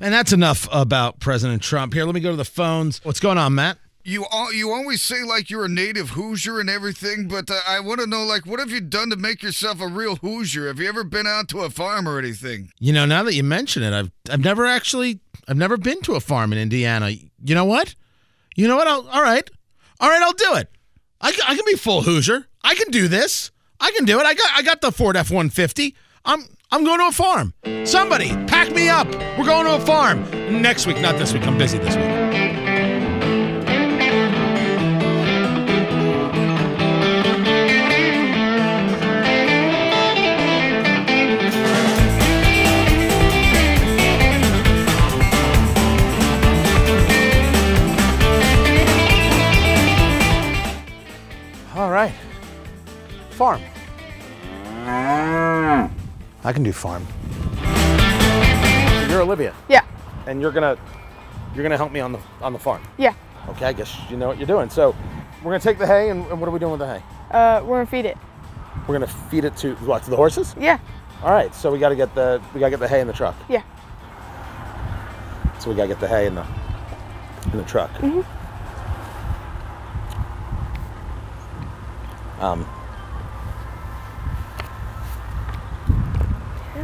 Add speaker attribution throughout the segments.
Speaker 1: And that's enough about President Trump. Here, let me go to the phones. What's going on, Matt?
Speaker 2: You all, you always say like you're a native Hoosier and everything, but uh, I want to know like what have you done to make yourself a real Hoosier? Have you ever been out to a farm or anything?
Speaker 1: You know, now that you mention it, I've I've never actually I've never been to a farm in Indiana. You know what? You know what? I'll, all right, all right, I'll do it. I, I can be full Hoosier. I can do this. I can do it. I got I got the Ford F one fifty. I'm I'm going to a farm. Somebody pack me up. We're going to a farm next week. Not this week. I'm busy this week.
Speaker 3: All right. Farm. I can do farm. You're Olivia,
Speaker 4: Yeah.
Speaker 3: and you're gonna you're gonna help me on the on the farm.
Speaker 4: Yeah.
Speaker 3: Okay, I guess you know what you're doing. So we're gonna take the hay, and, and what are we doing with the hay?
Speaker 4: Uh, we're gonna feed it.
Speaker 3: We're gonna feed it to what? To the horses?
Speaker 4: Yeah.
Speaker 3: All right. So we gotta get the we gotta get the hay in the truck.
Speaker 4: Yeah.
Speaker 3: So we gotta get the hay in the in the truck. Um.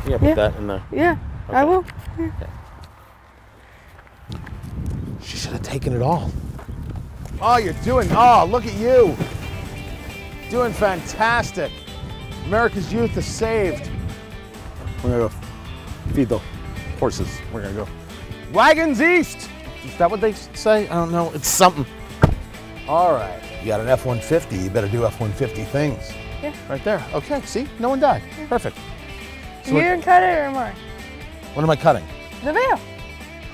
Speaker 3: Yeah, put
Speaker 4: Yeah.
Speaker 3: that in there.
Speaker 4: Yeah. I will.
Speaker 3: She should have taken it all. Oh, you're doing, oh, look at you. Doing fantastic. America's youth is saved. We're gonna go feed the horses. We're gonna go. Wagons east. Is that what they say? I don't know. It's something. All right. You got an F-150. You better do F-150 things.
Speaker 4: Yeah.
Speaker 3: Right there. Okay, see? No one died. Perfect. So
Speaker 4: you
Speaker 3: what-
Speaker 4: gonna cut it or am I?
Speaker 3: what am I cutting?
Speaker 4: The veil.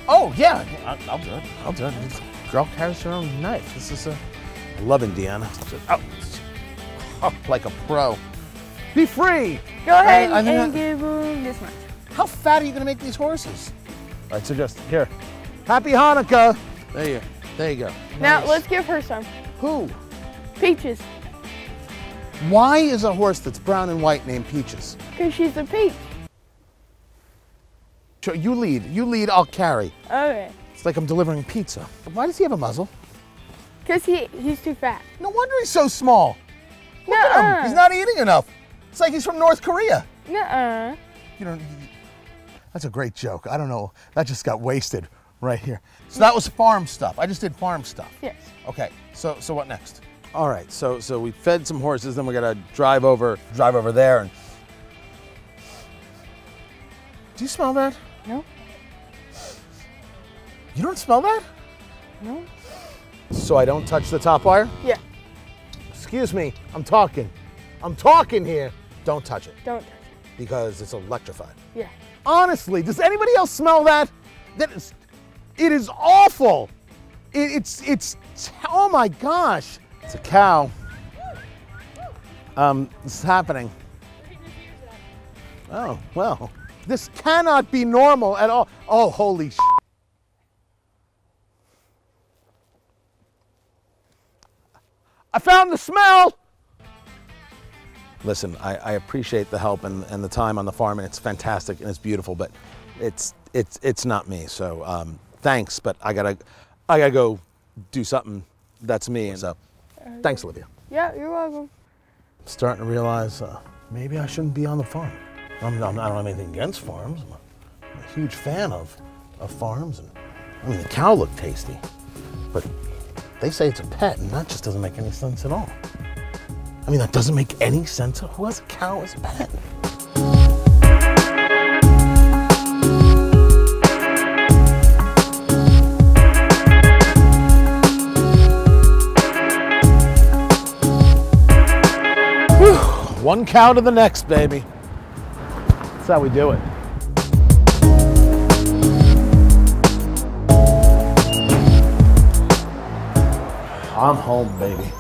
Speaker 3: Oh yeah, I- I'll do it. I'll do it. This Girl carries her own knife. This is a. I love Indiana. Oh, oh, like a pro. Be free.
Speaker 4: Go ahead
Speaker 3: I think
Speaker 4: and
Speaker 3: I-
Speaker 4: give them this much.
Speaker 3: How fat are you gonna make these horses? All right, so just here. Happy Hanukkah. There you. There you go.
Speaker 4: Now
Speaker 3: Nice.
Speaker 4: let's give her some
Speaker 3: Who?
Speaker 4: peaches,
Speaker 3: Why is a horse that's brown and white named Peaches?
Speaker 4: cause she's a peach.
Speaker 3: Sure, You lead. You lead. I'll carry.
Speaker 4: Okay.
Speaker 3: It's like I'm delivering pizza. Why does he have a muzzle?
Speaker 4: Cause he he's too fat.
Speaker 3: No wonder he's so small. Look at him. He's not eating enough. It's like he's from North Korea.
Speaker 4: Nuh-uh.
Speaker 3: You know, that's a great joke. I don't know. That just got wasted right here. So that was farm stuff. I just did farm stuff.
Speaker 4: Yes.
Speaker 3: Okay. So so what next? All right. So so we fed some horses. Then we gotta drive over drive over there and. Do you smell that?
Speaker 4: No.
Speaker 3: You don't smell that?
Speaker 4: No.
Speaker 3: So I don't touch the top wire?
Speaker 4: Yeah.
Speaker 3: Excuse me. I'm talking. I'm talking here. Don't touch it
Speaker 4: Don't touch
Speaker 3: because it's electrified.
Speaker 4: Yeah.
Speaker 3: Honestly, does anybody else smell that? That is, it is awful. It, it's, it's, oh my gosh. It's a cow. Um, this is happening. Oh, well, this cannot be normal at all. Oh, holy sh. I found the smell. Listen, I, I appreciate the help and, and the time on the farm, and it's fantastic and it's beautiful, but it's it's it's not me. So um, thanks, but I gotta I gotta go do something that's me. And so thanks, Olivia.
Speaker 4: Yeah, you're welcome.
Speaker 3: I'm starting to realize uh, maybe I shouldn't be on the farm. I'm, I'm, I don't have anything against farms. I'm a, I'm a huge fan of of farms, and I mean the cow looked tasty, but they say it's a pet, and that just doesn't make any sense at all. I mean, that doesn't make any sense. Who has a cow as a pet? One cow to the next, baby. That's how we do it. I'm home, baby.